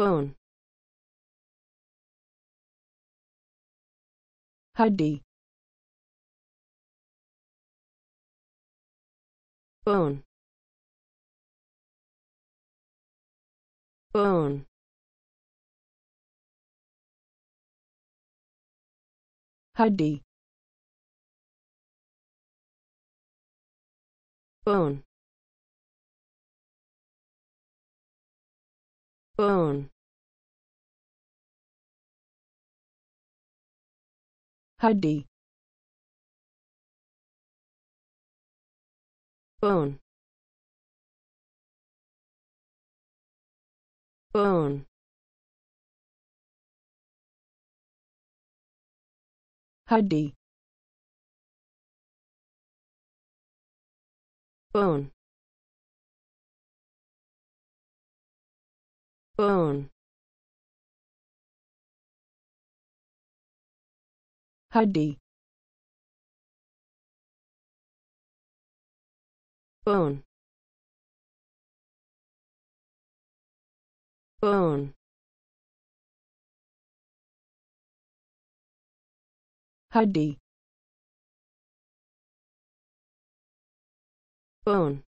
bone. Huddy bone. Bone. Huddy bone. Bone. Huddy. Bone. Bone. Huddy. Bone. bone. Huddy. Bone. Bone. Huddy. Bone.